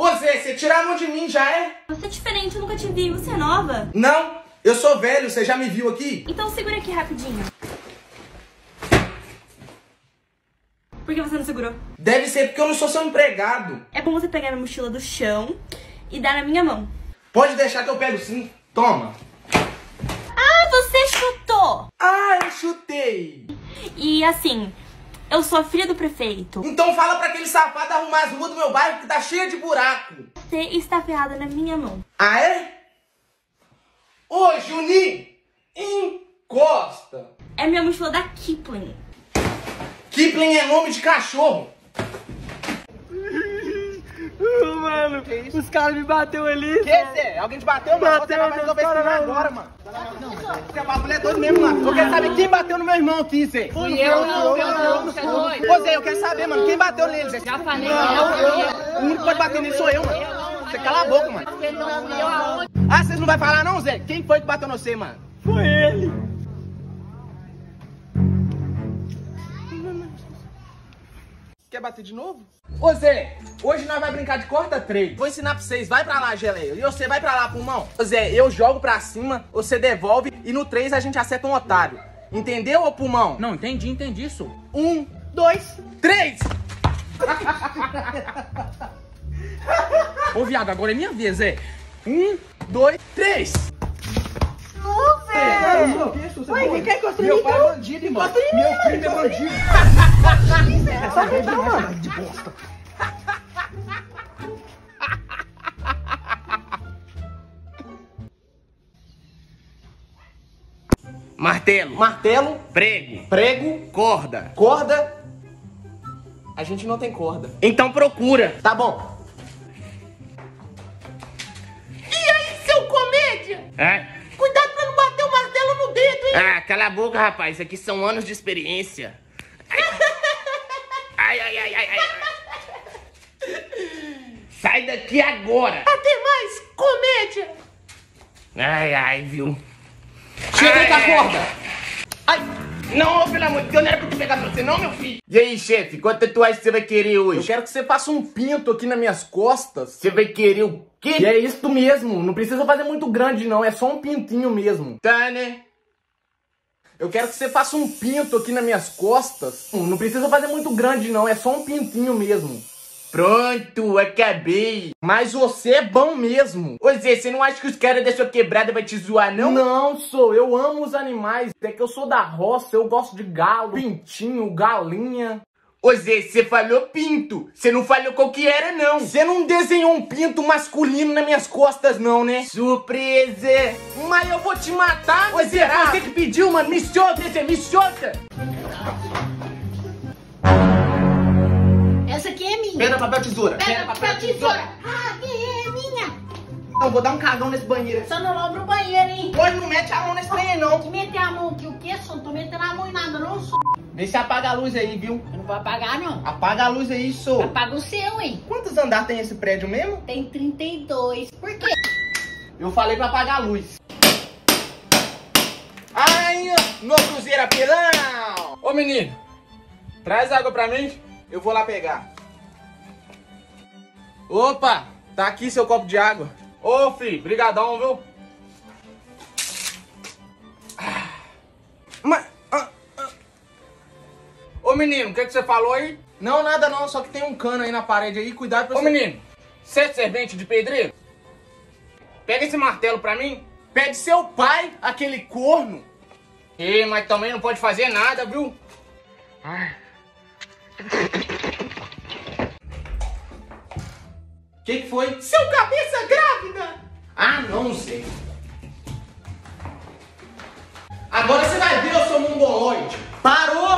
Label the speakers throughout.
Speaker 1: Ô Zé, você tira a mão de mim já é?
Speaker 2: Você é diferente, eu nunca te vi. Você é nova?
Speaker 1: Não, eu sou velho, você já me viu aqui?
Speaker 2: Então segura aqui rapidinho. Por que você não segurou?
Speaker 1: Deve ser porque eu não sou seu empregado.
Speaker 2: É bom você pegar minha mochila do chão e dar na minha mão.
Speaker 1: Pode deixar que eu pego sim. Toma.
Speaker 2: Ah, você chutou!
Speaker 1: Ah, eu chutei.
Speaker 2: E assim, eu sou a filha do prefeito.
Speaker 1: Então fala pra aquele safado arrumar as ruas do meu bairro que tá cheia de buraco.
Speaker 2: Você está ferrada na minha mão.
Speaker 1: Ah, é? Ô, Juninho, encosta.
Speaker 2: É minha mochila da Kipling.
Speaker 1: Kipling é nome de cachorro.
Speaker 3: mano, os caras me bateu ali.
Speaker 1: Que, Zé? Alguém te bateu, mano?
Speaker 3: Bateu,
Speaker 1: Você vai resolver
Speaker 3: não.
Speaker 1: agora, mano. É bagulho é doido mesmo, mano. Eu quero saber quem bateu no meu irmão aqui, Zé.
Speaker 4: Fui eu, não, eu não, você é doido.
Speaker 1: Ô, Zé, eu quero saber, mano. Quem bateu nele, Zé?
Speaker 4: Já falei,
Speaker 1: Não,
Speaker 4: não,
Speaker 1: eu,
Speaker 4: eu,
Speaker 1: O único que pode bater nele sou eu, mano. Você cala a boca, mano. Ah, vocês não vão falar não, Zé? Quem foi que bateu no você, mano?
Speaker 3: Foi ele.
Speaker 1: Quer bater de novo? Ô Zé, hoje nós vai brincar de corta três. Vou ensinar pra vocês. Vai pra lá, geleia. E você vai pra lá, pulmão. Ô Zé, eu jogo pra cima, você devolve e no três a gente acerta um otário. Entendeu, ô pulmão?
Speaker 5: Não, entendi, entendi isso.
Speaker 1: Um, dois, três!
Speaker 5: Ô, viado, agora é minha vez, é.
Speaker 1: Um, dois, três!
Speaker 3: Ué, quem quer construir Meu pai é bandido, irmão. Meu crime é bandido. Essa vez não, mano. De bosta.
Speaker 5: Martelo,
Speaker 1: Martelo,
Speaker 5: prego,
Speaker 1: prego,
Speaker 5: corda.
Speaker 1: corda. A gente não tem corda.
Speaker 5: Então procura.
Speaker 1: Tá bom.
Speaker 4: E aí, seu comédia?
Speaker 5: É?
Speaker 4: Cuidado pra não bater o martelo no dedo, hein?
Speaker 5: Ah, cala a boca, rapaz. Isso aqui são anos de experiência. Ai, ai, ai, ai, ai. Sai daqui agora.
Speaker 4: Até mais, comédia.
Speaker 5: Ai, ai, viu?
Speaker 1: Chega aí
Speaker 5: Ai,
Speaker 1: com a corda. Ai.
Speaker 5: Não, pelo amor de Deus, não era pra eu te pegar pra você, não, meu filho.
Speaker 1: E aí, chefe, quanto tatuagem você vai querer hoje? Eu quero que você faça um pinto aqui nas minhas costas.
Speaker 5: Você vai querer o quê?
Speaker 1: E é isso mesmo, não precisa fazer muito grande não, é só um pintinho mesmo.
Speaker 5: Tá, né?
Speaker 1: Eu quero que você faça um pinto aqui nas minhas costas. Hum, Não precisa fazer muito grande não, é só um pintinho mesmo.
Speaker 5: Pronto, acabei.
Speaker 1: Mas você é bom mesmo.
Speaker 5: Ô Zé, você não acha que os caras da sua quebrada vai te zoar, não?
Speaker 1: Não, sou, eu amo os animais. É que eu sou da roça, eu gosto de galo, pintinho, galinha.
Speaker 5: Ô Zé, você falou pinto. Você não falou qual que era, não.
Speaker 1: Você não desenhou um pinto masculino nas minhas costas não, né?
Speaker 5: Surpresa.
Speaker 1: Mas eu vou te matar,
Speaker 5: Ô Zé,
Speaker 1: miserável.
Speaker 5: você que pediu, mano. Me solta, Zé, me solta.
Speaker 4: Essa aqui é minha.
Speaker 1: Pedra, papel, tesoura.
Speaker 4: Pega papel, tesoura. Ah, que é minha.
Speaker 1: Então, vou dar um cagão nesse banheiro.
Speaker 4: Só não lava o banheiro, hein?
Speaker 1: Hoje não mete a mão nesse banheiro, não.
Speaker 4: Que meter a mão aqui, o quê, só? Não tô metendo a mão em nada, não, sou.
Speaker 1: Vê se apaga a luz aí, viu?
Speaker 4: Eu não vou apagar, não.
Speaker 1: Apaga a luz aí, sou.
Speaker 4: Apaga o seu, hein?
Speaker 1: Quantos andares tem esse prédio mesmo?
Speaker 4: Tem 32. Por quê?
Speaker 1: Eu falei pra apagar a luz. Ai, no cruzeiro apelão! Ô menino, traz água pra mim, eu vou lá pegar. Opa, tá aqui seu copo de água. Ô filho, brigadão, viu? Ah, Mas... Ô menino, o que, que você falou aí? Não, nada não, só que tem um cano aí na parede aí, cuidado pra
Speaker 5: Ô
Speaker 1: você...
Speaker 5: menino, você é servente de pedreiro? Pega esse martelo pra mim.
Speaker 1: Pede seu pai, aquele corno.
Speaker 5: Ih, mas também não pode fazer nada, viu?
Speaker 1: O que, que foi?
Speaker 4: Seu cabeça grávida!
Speaker 1: Ah, não sei. Agora você vai ver, eu sou mongoloide. Parou?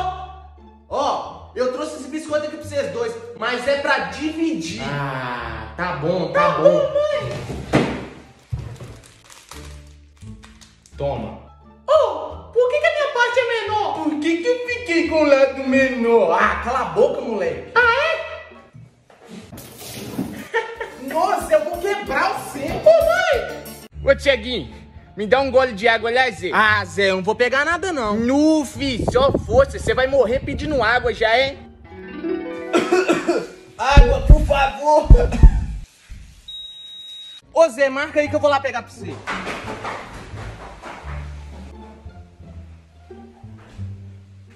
Speaker 1: Mas é pra dividir. Ah, tá bom, tá, bom. Toma.
Speaker 4: Oh, por que, que a minha parte é menor?
Speaker 1: Por que, que eu fiquei com o lado menor? Ah, cala a boca, moleque.
Speaker 4: Ah, é?
Speaker 1: Nossa, eu vou quebrar você.
Speaker 4: Ô, mãe!
Speaker 5: Ô, Tiaguinho, me dá um gole de água lá, Zé.
Speaker 1: Ah, Zé, eu não vou pegar nada não.
Speaker 5: Nu, fi, só força. Você vai morrer pedindo água já, hein?
Speaker 1: Água, por favor. Ô Zé, marca aí que eu vou lá pegar pra você.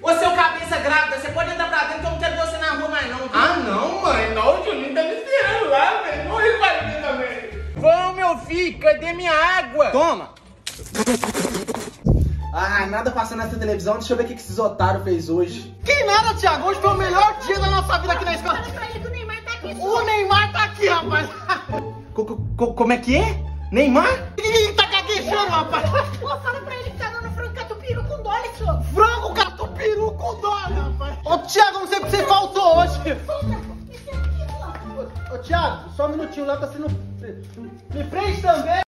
Speaker 1: Ô seu cabeça grávida, você pode entrar pra dentro que eu não quero ver você na rua mais não. viu?
Speaker 5: Ah, não, mãe. Não, o Juninho tá me esperando lá, velho. Não, ele vai vir também.
Speaker 1: Vão, meu filho, cadê minha água? Toma. Ah, nada passando nessa televisão. Deixa eu ver o que que esses otários fez hoje.
Speaker 3: Que nada, Thiago. Hoje foi o melhor dia da nossa vida aqui na escola. Rapaz.
Speaker 1: Co- co- co- como é que é? Neymar?
Speaker 3: Ih, tá gaguejando, rapaz.
Speaker 4: Ô, fala pra ele que tá dando frango catupiru com dólar, senhor.
Speaker 3: Frango catupiru com dólar, rapaz. Ô, Thiago, não sei o que você faltou hoje. Ô, Thiago, só um minutinho lá, tá sendo... Me prende também.